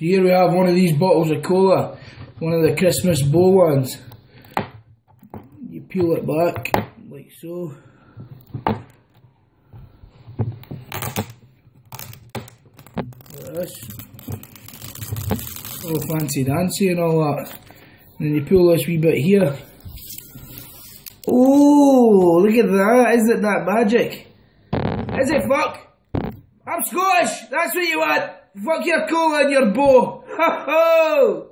Here we have one of these bottles of cola, one of the Christmas bow ones. You peel it back, like so. Like this. All fancy dancy and all that. And then you pull this wee bit here. Oh, look at that. Is it that magic? Is it fuck? I'm Scottish. That's what you want. Fuck your cola and your bow. Ho ho!